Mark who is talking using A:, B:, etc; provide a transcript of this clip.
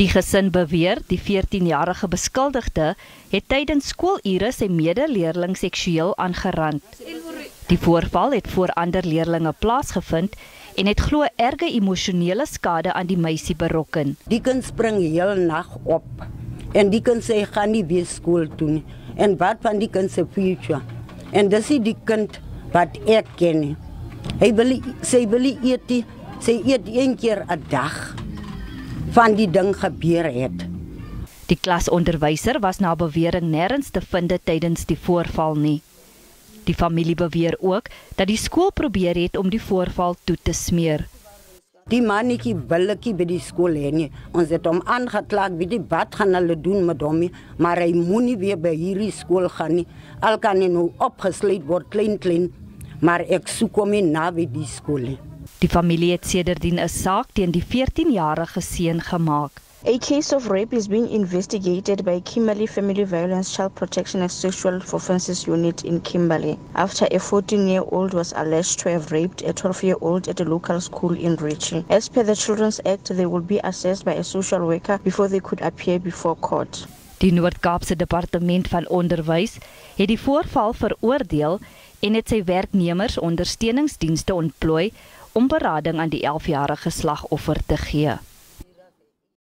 A: Die gesin beweer die 14-jarige beskuldigde het tydens skoolure sy medeleerling seksueel aangerand. Die voorval het voor ander leerdlinge plaasgevind en het glo erge emosionele skade aan die meisie berokken.
B: Die kind spring heel nag op en die kind sê gaan nie weer skool toe nie. En wat van die kind se future? En dis die kind wat ek ken. Hy wil sê wil eet, sê eet een keer 'n dag van die ding gebeur het.
A: Die klasonderwyser was na bewering nêrens te vind tydens die voorval nie. Die familie beweer ook dat die skool probeer het om die voorval toe te smeer.
B: Die mannetjie billetjie by die skool hê nie. Ons het hom aangeklaag wie die wat gaan hulle doen met hom, maar hy moenie weer by hierdie skool gaan nie. Al kan hy nou opgesluit word klein klein, maar ek soek hom nie na by die skool nie.
A: Die familie het sedertdien 'n saak teen die 14-jarige seun gemaak.
C: A case of rape is being investigated by Kimberley Family Violence Child Protection and Sexual Offences Unit in Kimberley after a 14-year-old was alleged to have raped a 12-year-old at a local school in Richie. As per the Children's Act, they will be assessed by a social worker before they could appear before court.
A: Die Noord-Kaapse Departement van Onderwys het die voorval veroordeel en het sy werknemers ondersteuningsdienste ontplooi om berading aan die 11-jarige slagoffer te gee.